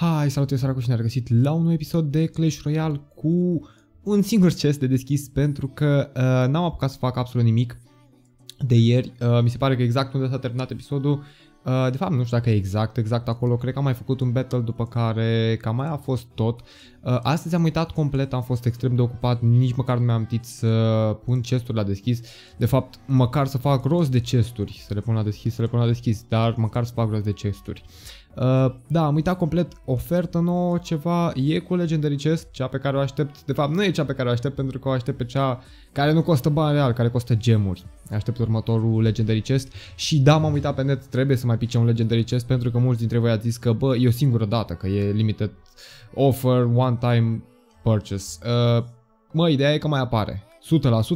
Hai, salut, eu Saracu și ne-a regăsit la un nou episod de Clash Royale cu un singur chest de deschis pentru că uh, n-am apucat să fac absolut nimic de ieri. Uh, mi se pare că exact unde s-a terminat episodul, uh, de fapt nu știu dacă e exact, exact acolo, cred că am mai făcut un battle după care cam mai a fost tot. Uh, astăzi am uitat complet, am fost extrem de ocupat, nici măcar nu mi-am tit să pun chesturi la deschis. De fapt, măcar să fac rost de chesturi, să le pun la deschis, să le pun la deschis, dar măcar să fac rost de chesturi. Uh, da, am uitat complet ofertă nouă, ceva, e cu Legendary Chest, cea pe care o aștept, de fapt nu e cea pe care o aștept pentru că o aștept pe cea care nu costă bani real, care costă gemuri. Aștept următorul Legendary Chest și da, m-am uitat pe net, trebuie să mai pice un Legendary Chest pentru că mulți dintre voi ați zis că bă, e o singură dată, că e limited offer, one time purchase. Uh, mă, ideea e că mai apare.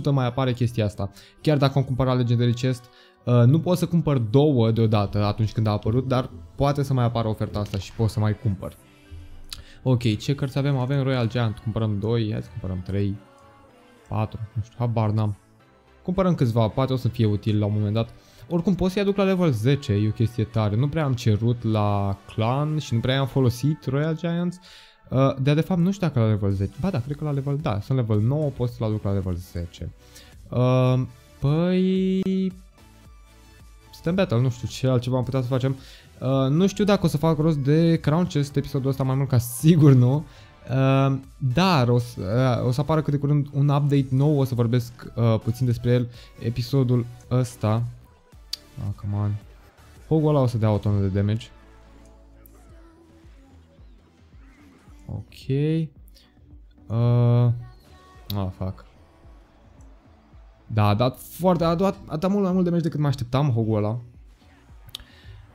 100% mai apare chestia asta. Chiar dacă am cumpărat Legendary Chest, Uh, nu pot să cumpăr două deodată atunci când a apărut, dar poate să mai apară oferta asta și pot să mai cumpăr. Ok, ce cărți avem? Avem Royal Giant, cumpărăm 2, hai să cumpărăm 3, 4, nu știu, habar n-am. Cumpărăm câțiva, poate o să fie util la un moment dat. Oricum pot să-i aduc la level 10, e o chestie tare. Nu prea am cerut la clan și nu prea am folosit Royal Giants. Uh, de, de fapt nu știu dacă la level 10. Ba da, cred că la level, da, sunt level 9, pot să-l aduc la level 10. Uh, păi, Stăm battle, nu știu ce altceva am putea să facem. Uh, nu știu dacă o să fac rost de Crown Chest episodul ăsta mai mult ca sigur nu. Uh, dar o să, uh, o să apară cât de curând un update nou, o să vorbesc uh, puțin despre el episodul ăsta. Ah, come on. Hogul ăla o să dea o tonă de damage. Ok. Uh, ah, fuck. Da, a dat foarte, a dat, a dat mult mai mult damage decât mă așteptam hogul ăla.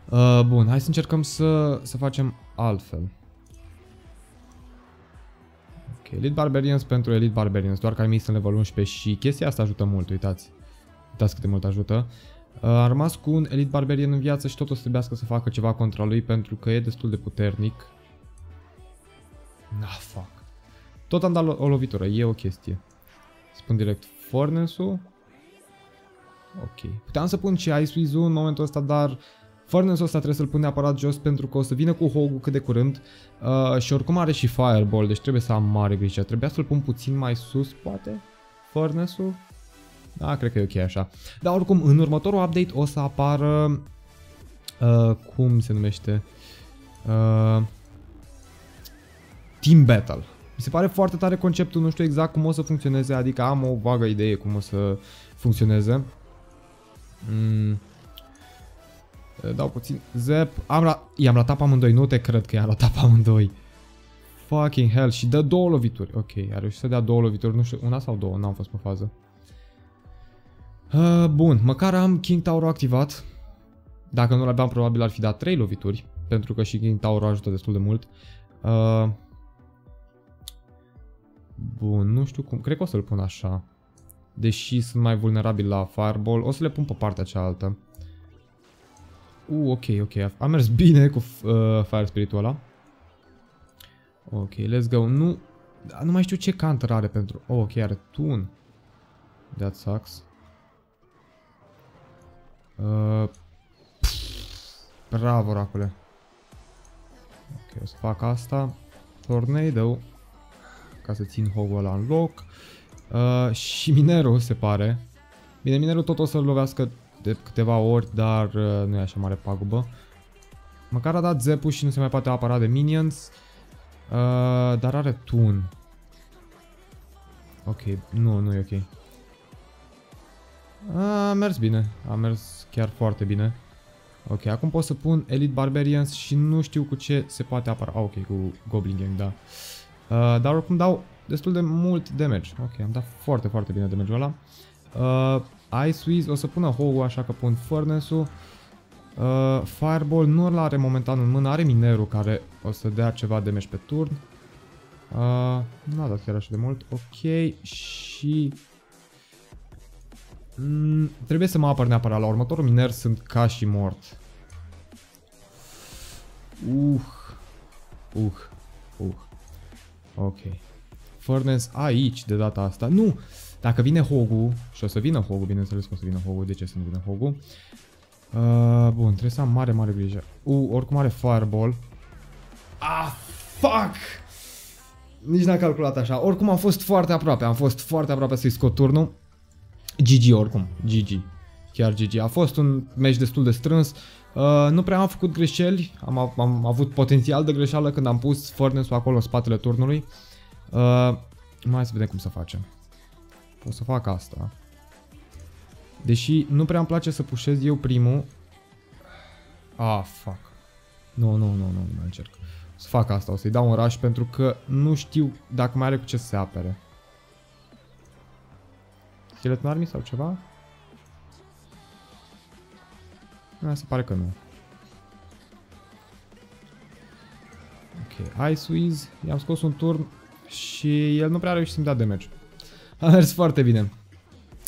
Uh, bun, hai să încercăm să, să facem altfel. Ok, Elite Barbarians pentru Elite Barbarians, doar că ai mis în level 11 și chestia asta ajută mult, uitați. Uitați cât de mult ajută. Uh, am rămas cu un Elite Barbarian în viață și tot o să trebuiască să facă ceva contra lui pentru că e destul de puternic. Ah, fuck. Tot am dat o lovitură, e o chestie. Spun direct furnace-ul. Ok. Puteam să pun și Ice Wiz în momentul ăsta, dar furnace-ul ăsta trebuie să-l pun neapărat jos pentru că o să vină cu Hog cât de curând. Uh, și oricum are și Fireball, deci trebuie să am mare grijă. Trebuia să-l pun puțin mai sus, poate? Furnace-ul? Da, cred că e ok așa. Dar oricum, în următorul update o să apară... Uh, cum se numește? Uh, Team Battle. Mi se pare foarte tare conceptul, nu știu exact cum o să funcționeze, adică am o vagă idee cum o să funcționeze. Mm. Dau puțin zep. Am la... I-am ratat pe amândoi, nu te cred că i-am ratat pe amândoi. Fucking hell. Și dă două lovituri. Ok, a reușit să dea două lovituri, nu știu, una sau două, n-am fost pe fază. Uh, bun, măcar am King Tower activat. Dacă nu l-aveam, probabil ar fi dat trei lovituri, pentru că și King Tower ajută destul de mult. Uh, Bun, nu știu cum. Cred că o să-l pun așa. Deși sunt mai vulnerabil la Fireball, o să le pun pe partea cealaltă. Uh, ok, ok. Am mers bine cu uh, Fire Spirit-ul ăla. Ok, let's go. Nu, nu mai știu ce counter are pentru... Oh, ok, are Tun. That sucks. Uh, bravo, oracole. Ok, o să fac asta. Tornado ca să țin hogul ăla în loc. Uh, și minerul se pare. Bine, minerul tot o să-l lovească de câteva ori, dar uh, nu e așa mare pagubă. Măcar a dat zepul și nu se mai poate apăra de minions. Uh, dar are tun. Ok, nu, nu e ok. A mers bine, a mers chiar foarte bine. Ok, acum pot să pun Elite Barbarians și nu știu cu ce se poate apăra. Ah, ok, cu Goblin Gang, da. Uh, dar oricum dau destul de mult damage. Ok, am dat foarte, foarte bine damage-ul ăla. Uh, Ice Wiz, o să pună hog așa că pun furnace-ul. Uh, Fireball nu-l are momentan în mână, are minerul care o să dea ceva damage pe turn. Uh, nu a dat chiar așa de mult. Ok, și... Mm, trebuie să mă apăr neapărat. La următorul miner sunt ca și mort. Uh. Uh. Uh. Ok. Furnace aici de data asta. Nu! Dacă vine Hogu, și o să vină Hogu, bineînțeles că o să vină Hogu, de ce să nu vină Hogu? Uh, bun, trebuie să am mare, mare grijă. Uh, oricum are Fireball. Ah, fuck! Nici n-am calculat așa. Oricum am fost foarte aproape, am fost foarte aproape să-i scot turnul. GG oricum, GG. Chiar GG. A fost un meci destul de strâns. Uh, nu prea am făcut greșeli, am, am, am avut potențial de greșeală când am pus furnace acolo în spatele turnului. Uh, mai să vedem cum să facem. O să fac asta. Deși nu prea îmi place să pușez eu primul. Ah, fuck. Nu, nu, nu, nu, nu încerc. O să fac asta, o să-i dau un rush pentru că nu știu dacă mai are cu ce să se apere. Skeleton Army sau ceva? Da, se pare că nu. Ok, Ice Wiz, i-am scos un turn și el nu prea a reușit să-mi dea damage. A mers foarte bine.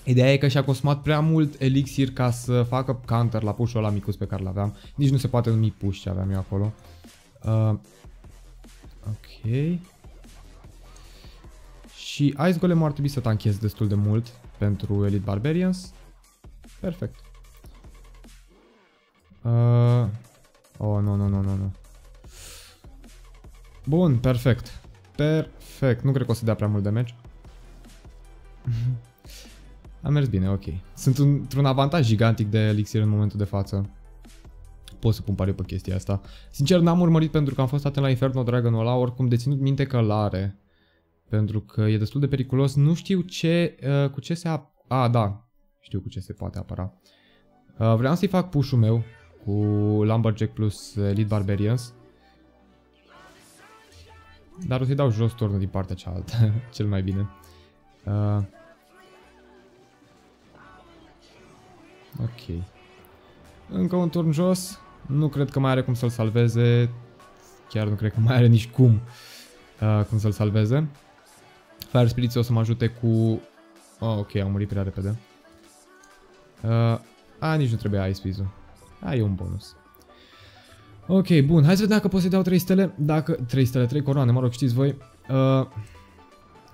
Ideea e că și-a consumat prea mult elixir ca să facă counter la push-ul ăla micus pe care l-aveam. Nici nu se poate numi push ce aveam eu acolo. Uh, ok. Și Ice Golem ar trebui să tanchez destul de mult pentru Elite Barbarians. Perfect. Uh, oh, nu, nu, nu, nu, nu. Bun, perfect. Perfect. Nu cred că o să dea prea mult damage. A mers bine, ok. Sunt într-un avantaj gigantic de elixir în momentul de față. Pot să pun pariu pe chestia asta. Sincer, n-am urmărit pentru că am fost atent la Inferno Dragon ăla, oricum deținut minte că l-are. Pentru că e destul de periculos. Nu știu ce, uh, cu ce se... A, a, da. Știu cu ce se poate apăra. Uh, vreau să-i fac push-ul meu cu Lumberjack plus Elite Barbarians. Dar o să-i dau jos turnul din partea cealaltă, cel mai bine. Uh, ok. Încă un turn jos. Nu cred că mai are cum să-l salveze. Chiar nu cred că mai are nici cum uh, cum să-l salveze. Fire Spirits o să mă ajute cu... Oh, ok, am murit prea repede. Uh, a, nici nu trebuie Ice Pizu. A, e un bonus. Ok, bun. Hai să vedem dacă pot să-i dau 3 stele. Dacă... 3 stele, 3 coroane, mă rog, știți voi. Uh,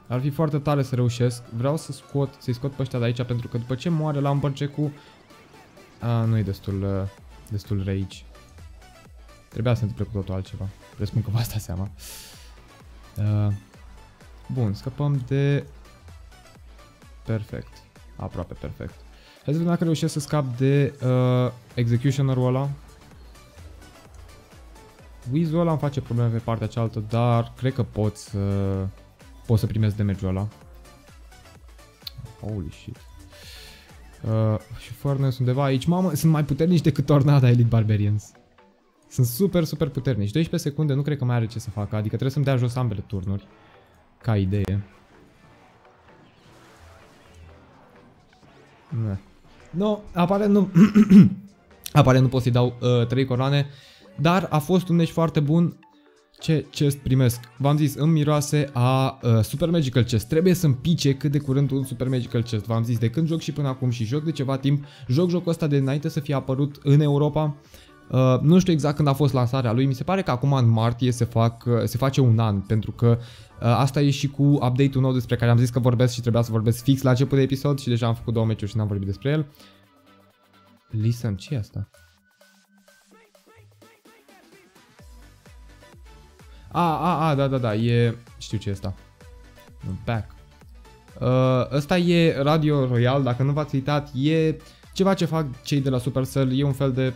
ar fi foarte tare să reușesc. Vreau să scot, să-i scot pe ăștia de aici pentru că după ce moare la cu... A, nu e destul, uh, destul rage. Trebuia să se întâmple cu totul altceva. Presupun că v-ați dat seama. Uh, bun, scăpăm de... Perfect. Aproape perfect. Hai să vedem dacă reușesc să scap de uh, Executioner-ul ăla. Wizul ăla îmi face probleme pe partea cealaltă, dar cred că pot să, pot să primesc damage-ul ăla. Holy shit. Uh, și Furnace undeva aici. Mamă, sunt mai puternici decât Tornada Elite Barbarians. Sunt super, super puternici. 12 secunde nu cred că mai are ce să facă, adică trebuie să-mi dea jos ambele turnuri. Ca idee. Ne. No, aparent nu... aparent nu pot să-i dau uh, 3 coroane. Dar a fost un meci foarte bun. Ce chest primesc? V-am zis, îmi miroase a uh, Super Magical Chest. Trebuie să-mi pice cât de curând un Super Magical Chest. V-am zis, de când joc și până acum și joc de ceva timp, joc jocul ăsta de înainte să fie apărut în Europa. Uh, nu știu exact când a fost lansarea lui, mi se pare că acum în martie se, fac, uh, se face un an, pentru că uh, asta e și cu update-ul nou despre care am zis că vorbesc și trebuia să vorbesc fix la început de episod și deja am făcut două meciuri și n-am vorbit despre el. Listen, ce e asta? A, a, a, da, da, da, e... Știu ce e asta. Back. Uh, ăsta e Radio Royal, dacă nu v-ați uitat, e ceva ce fac cei de la Supercell, e un fel de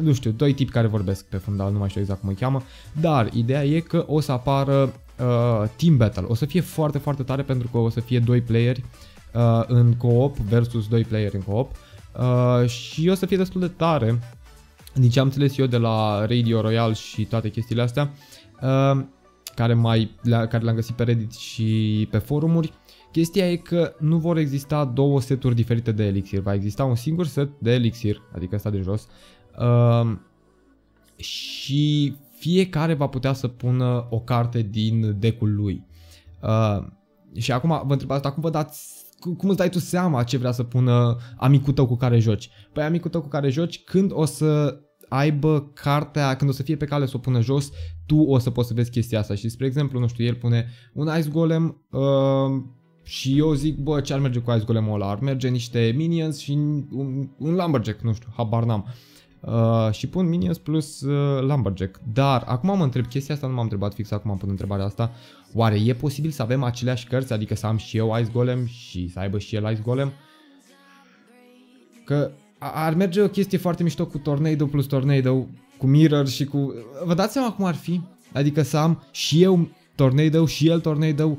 nu știu, doi tipi care vorbesc pe fundal, nu mai știu exact cum îi cheamă, dar ideea e că o să apară uh, Team Battle, o să fie foarte, foarte tare pentru că o să fie doi playeri uh, în co-op versus doi playeri în co-op. Uh, și o să fie destul de tare, din ce am înțeles eu de la Radio Royal și toate chestiile astea, uh, care, mai, care le-am găsit pe Reddit și pe forumuri, Chestia e că nu vor exista două seturi diferite de elixir, va exista un singur set de elixir, adică ăsta de jos, uh, și fiecare va putea să pună o carte din decul lui. Uh, și acum vă întrebați, acum vă dați cum îți dai tu seama ce vrea să pună amicul tău cu care joci? Păi amicul tău cu care joci, când o să aibă cartea, când o să fie pe cale să o pună jos, tu o să poți să vezi chestia asta. Și spre exemplu, nu știu, el pune un Ice Golem uh, și eu zic, bă, ce ar merge cu Ice Golem ăla? Ar merge niște minions și un, un Lumberjack, nu știu, habar n-am. Uh, și pun Minions plus uh, Lumberjack. Dar acum mă întreb, chestia asta nu m-am întrebat fix acum am pun întrebarea asta. Oare e posibil să avem aceleași cărți, adică să am și eu Ice Golem și să aibă și el Ice Golem? Că ar merge o chestie foarte mișto cu Tornado plus Tornado, cu Mirror și cu... Vă dați seama cum ar fi? Adică să am și eu Tornado și el Tornado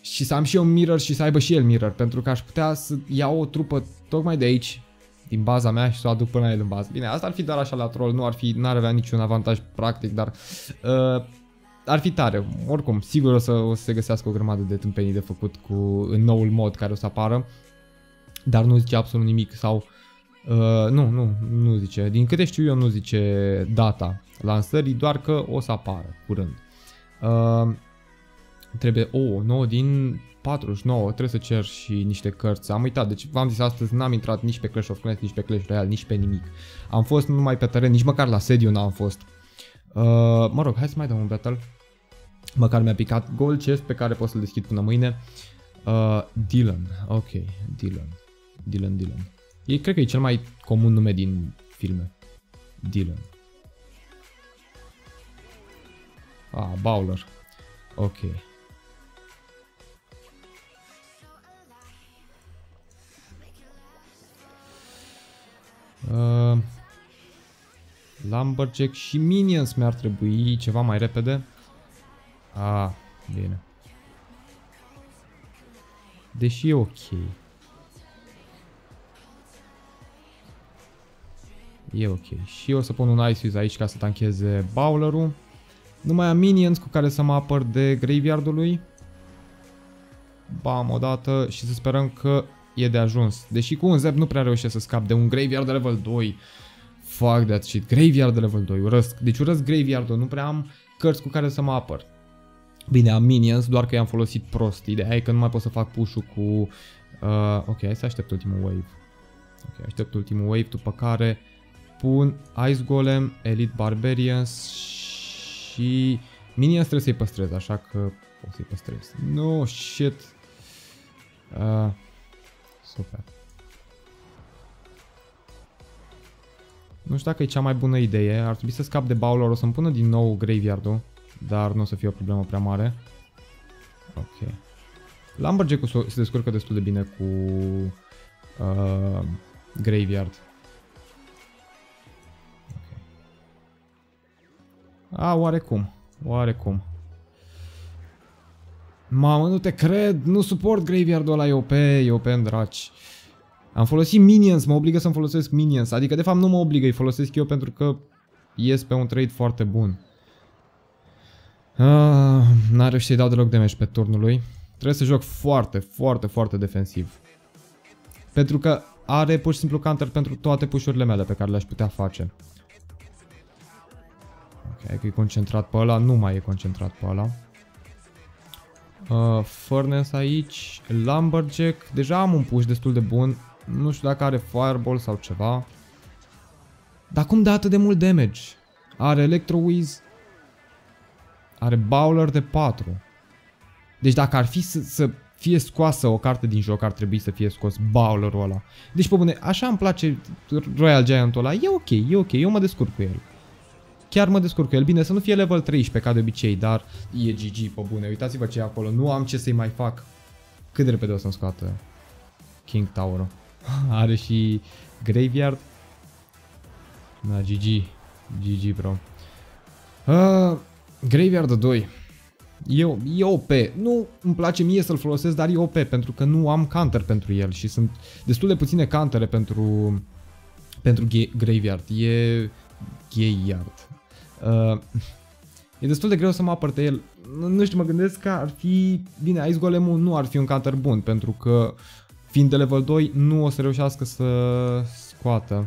și să am și eu Mirror și să aibă și el Mirror, pentru că aș putea să iau o trupă tocmai de aici, din baza mea și să o aduc până la el în bază. Bine, asta ar fi doar așa la troll, nu ar fi, n-ar avea niciun avantaj practic, dar uh, ar fi tare. Oricum, sigur o să, o să se găsească o grămadă de tâmpenii de făcut cu în noul mod care o să apară, dar nu zice absolut nimic sau Uh, nu, nu, nu zice. Din câte știu eu nu zice data lansării, doar că o să apară curând. Uh, trebuie, o, oh, 9 din 49, trebuie să cer și niște cărți. Am uitat, deci v-am zis astăzi, n-am intrat nici pe Clash of Clans, nici pe Clash Royale, nici pe nimic. Am fost numai pe teren, nici măcar la sediu n-am fost. Uh, mă rog, hai să mai dăm un battle. Măcar mi-a picat gold chest pe care pot să-l deschid până mâine. Uh, Dylan, ok, Dylan. Dylan, Dylan. E, cred că e cel mai comun nume din filme. Dylan. Ah, Bowler. Ok. Uh, Lumberjack și Minions mi-ar trebui ceva mai repede. Ah, bine. Deși e ok. E ok. Și o să pun un Ice Fuse aici ca să tancheze Bowler-ul. Nu mai am minions cu care să mă apăr de graveyard-ului. Bam, odată și să sperăm că e de ajuns. Deși cu un Zep nu prea reușesc să scap de un graveyard de level 2. Fuck that shit. Graveyard de level 2. Urăsc. Deci urăsc graveyard-ul. Nu prea am cărți cu care să mă apăr. Bine, am minions, doar că i-am folosit prost. Ideea e că nu mai pot să fac push-ul cu... Uh, ok, hai să aștept ultimul wave. Ok, aștept ultimul wave, după care pun Ice Golem, Elite Barbarians și Minions trebuie să-i păstrez, așa că o să-i păstrez. No, shit. Uh, super. Nu știu dacă e cea mai bună idee, ar trebui să scap de Bowler, o să-mi pună din nou Graveyard-ul, dar nu o să fie o problemă prea mare. Ok. Lumberjack-ul se descurcă destul de bine cu uh, Graveyard. A, oarecum. Oarecum. Mamă, nu te cred, nu suport graveyard-ul ăla, e OP, e OP în draci. Am folosit minions, mă obligă să-mi folosesc minions. Adică, de fapt, nu mă obligă, îi folosesc eu pentru că ies pe un trade foarte bun. Ah, N-a reușit să-i dau deloc damage pe turnul lui. Trebuie să joc foarte, foarte, foarte defensiv. Pentru că are pur și simplu counter pentru toate pușurile mele pe care le-aș putea face. Ok, că e concentrat pe ăla, nu mai e concentrat pe ăla. Uh, Furnace aici, Lumberjack, deja am un push destul de bun, nu știu dacă are Fireball sau ceva. Dar cum dă atât de mult damage? Are Electro Whiz, are Bowler de 4. Deci dacă ar fi să, să fie scoasă o carte din joc, ar trebui să fie scos Bowler-ul ăla. Deci, pe bune, așa îmi place Royal Giant-ul ăla, e ok, e ok, eu mă descurc cu el chiar mă descurc cu el. Bine, să nu fie level 13 ca de obicei, dar e GG pe bune. Uitați-vă ce e acolo. Nu am ce să-i mai fac. Cât de repede o să-mi scoată King Tower -ul. Are și Graveyard. Da, GG. GG, bro. Uh, Graveyard 2. E, e OP. Nu îmi place mie să-l folosesc, dar e OP pentru că nu am counter pentru el și sunt destul de puține countere pentru pentru Graveyard. E Gayard. Uh, e destul de greu să mă apăr de el. Nu știu, mă gândesc că ar fi... Bine, Ice golem nu ar fi un counter bun, pentru că fiind de level 2 nu o să reușească să scoată.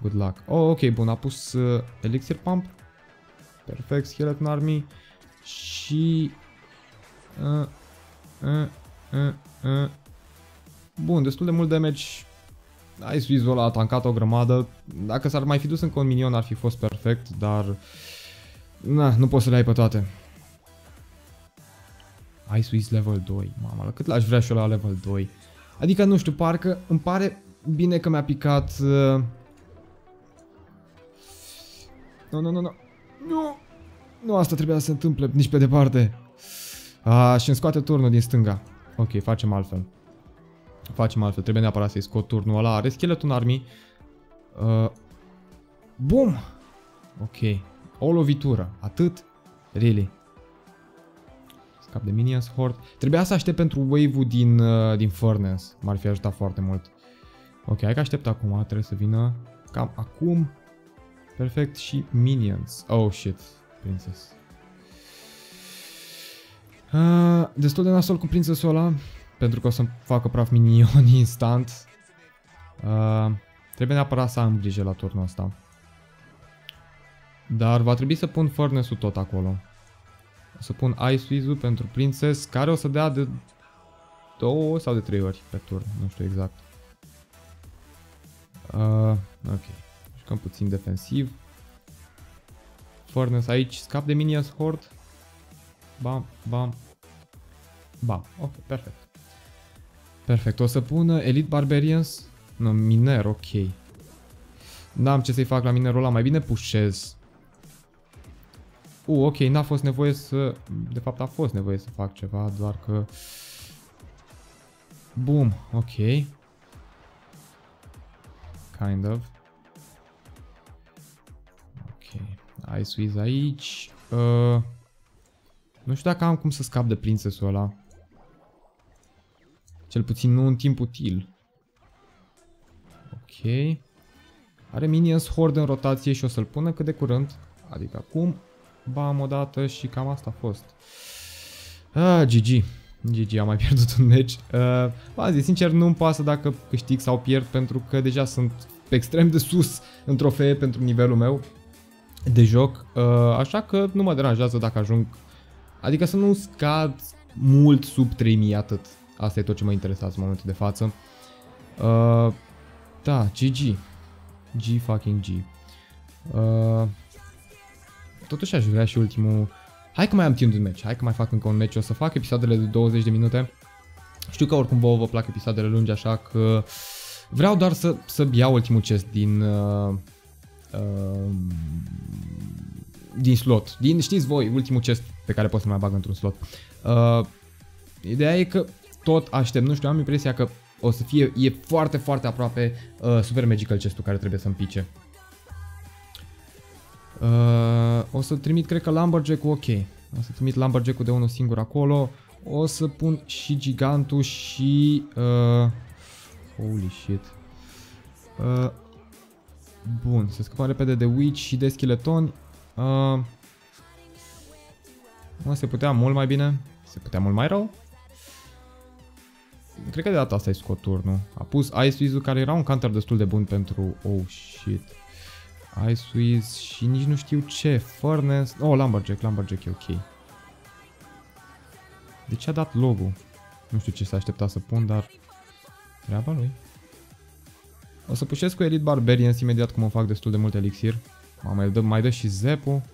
Good luck. Oh, ok, bun, a pus uh, Elixir Pump. Perfect, Skeleton Army. Și... Uh, uh, uh, uh. Bun, destul de mult damage Ice Wiz ăla a tancat o grămadă. Dacă s-ar mai fi dus încă un minion ar fi fost perfect, dar... Na, nu poți să le ai pe toate. Ice Wiz level 2. Mama, la cât l-aș vrea și eu la level 2? Adică, nu știu, parcă îmi pare bine că mi-a picat... Uh, Nu, nu, nu, nu. Nu! Nu asta trebuia să se întâmple nici pe departe. A, și îmi scoate turnul din stânga. Ok, facem altfel. Facem altfel. Trebuie neapărat să-i scot turnul ăla. Are skeleton army. Uh, Bum! Ok. O lovitură. Atât? Really? Scap de minions horde. Trebuia să aștept pentru wave-ul din, uh, din furnace. M-ar fi ajutat foarte mult. Ok, hai că aștept acum. Trebuie să vină cam acum. Perfect. Și minions. Oh, shit. Princess. Uh, destul de nasol cu prințesul ăla. Pentru că o să-mi facă praf minion instant. Uh, trebuie neapărat să am grijă la turnul ăsta. Dar va trebui să pun furnace-ul tot acolo. O să pun Ice wiz pentru Princess, care o să dea de două sau de trei ori pe turn, nu știu exact. Uh, ok, jucăm puțin defensiv. Furnace aici, scap de minions horde. Bam, bam, bam, ok, perfect. Perfect, o să pun Elite Barbarians, nu, Miner, ok. N-am ce să-i fac la minerul ăla, mai bine pușez. Uh, ok, n-a fost nevoie să... De fapt a fost nevoie să fac ceva, doar că... Boom, ok. Kind of. Ok, Ice Wiz aici. Uh, nu știu dacă am cum să scap de princesul ăla. Cel puțin nu în timp util. Ok. Are minions horde în rotație și o să-l pună cât de curând. Adică acum bam odată și cam asta a fost. Ah, GG. GG, am mai pierdut un match. Uh, bă, zi, sincer, nu-mi pasă dacă câștig sau pierd, pentru că deja sunt extrem de sus în trofee pentru nivelul meu de joc. Uh, așa că nu mă deranjează dacă ajung... Adică să nu scad mult sub 3000, atât. Asta e tot ce mă interesează în momentul de față. Uh, da, GG. G fucking G. Uh, totuși aș vrea și ultimul... Hai că mai am timp de match, hai că mai fac încă un match, o să fac episoadele de 20 de minute. Știu că oricum vouă vă plac episoadele lungi, așa că vreau doar să, să iau ultimul chest din... Uh, uh, din slot. Din, știți voi, ultimul chest pe care pot să mai bag într-un slot. Uh, ideea e că tot aștept, nu știu, am impresia că o să fie, e foarte, foarte aproape uh, Super Magical chest care trebuie să-mi pice. Uh, o să trimit, cred că Lumberjack-ul, ok. O să trimit Lumberjack-ul de unul singur acolo. O să pun și Gigantul și... Uh, holy shit. Uh, bun, se scăpa repede de Witch și de Skeleton. Uh, mă, se putea mult mai bine. Se putea mult mai rău. Cred că de data asta e scot turnul. A pus Ice Wiz care era un counter destul de bun pentru... Oh, shit. Ice Wiz și nici nu știu ce. Furnace... Oh, Lumberjack. Lumberjack e ok. De ce a dat logo? Nu știu ce s-a așteptat să pun, dar... Treaba lui. O să pușesc cu Elite Barbarians imediat cum o fac destul de mult elixir. Mai dă, mai dă și Zepu.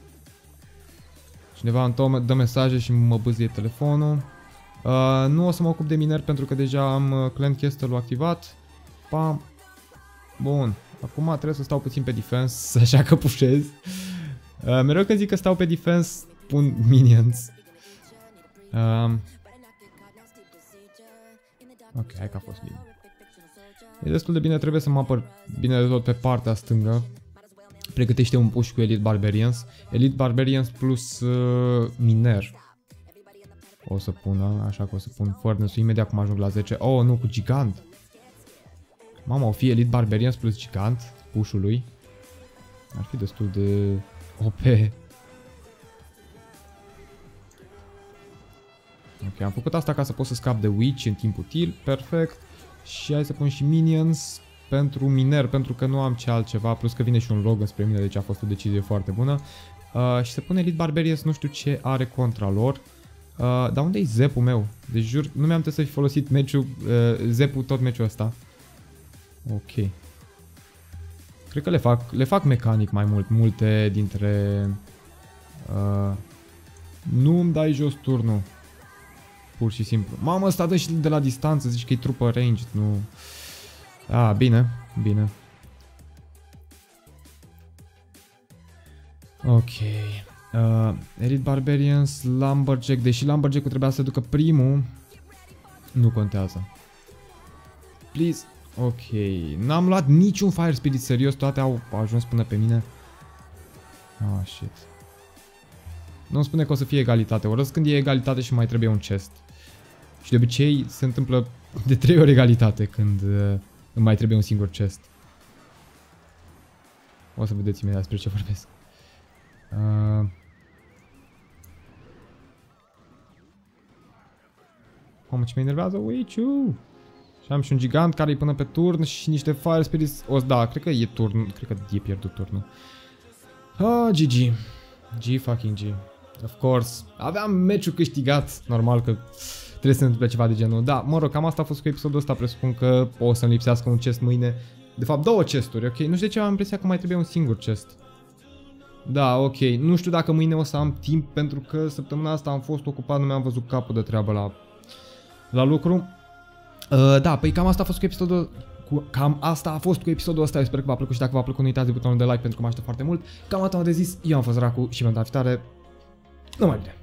Cineva îmi dă mesaje și mă bâzie telefonul. Uh, nu o să mă ocup de miner pentru că deja am uh, Clan Castle-ul activat. Pam. Bun. Acum trebuie să stau puțin pe defense, așa că pușez. Uh, mereu când zic că stau pe defense, pun minions. Uh, ok, hai că a fost bine. E destul de bine, trebuie să mă apăr bine de tot pe partea stângă. Pregătește un push cu Elite Barbarians. Elite Barbarians plus uh, Miner. O să pună, așa că o să pun furnace imediat cum ajung la 10. Oh, nu, cu gigant. Mama, o fi Elite Barbarians plus gigant, pușul lui. Ar fi destul de OP. Ok, am făcut asta ca să pot să scap de Witch în timp util, perfect. Și hai să pun și Minions pentru miner, pentru că nu am ce altceva, plus că vine și un log înspre mine, deci a fost o decizie foarte bună. Uh, și să pun Elite Barbarians, nu știu ce are contra lor. Uh, dar unde e zepul meu? Deci jur, nu mi-am să fi folosit meciul, uh, zepul tot meciul ăsta. Ok. Cred că le fac, le fac mecanic mai mult, multe dintre... Uh, nu îmi dai jos turnul. Pur și simplu. Mamă, ăsta dă și de la distanță, zici că e trupă range, nu... Ah, bine, bine. Ok. Uh, Elite Barbarians, Lumberjack. Deși Lumberjack-ul trebuia să ducă primul, nu contează. Please. Ok. N-am luat niciun Fire Spirit serios, toate au ajuns până pe mine. Ah, shit. Nu spune că o să fie egalitate. Urăsc când e egalitate și mai trebuie un chest. Și de obicei se întâmplă de trei ori egalitate când uh, mai trebuie un singur chest. O să vedeți imediat despre ce vorbesc. Uh... Mamă, ce mă enervează Witch-ul! Și am și un gigant care e până pe turn și niște Fire Spirits. O, da, cred că e turn, cred că e pierdut turnul. Ah, GG. G fucking G. Of course. Aveam meciul câștigat. Normal că trebuie să se întâmple ceva de genul. Da, mă rog, cam asta a fost cu episodul ăsta. Presupun că o să-mi lipsească un chest mâine. De fapt, două chesturi, ok? Nu știu de ce am impresia că mai trebuie un singur chest. Da, ok. Nu știu dacă mâine o să am timp pentru că săptămâna asta am fost ocupat, nu mi-am văzut capul de treabă la, la lucru. Uh, da, păi cam asta a fost cu episodul cu, cam asta a fost cu episodul ăsta, eu sper că v-a plăcut și dacă v-a plăcut nu uitați de butonul de like pentru că mă ajută foarte mult. Cam atât am de zis, eu am fost Racu și mi-am dat Nu numai bine!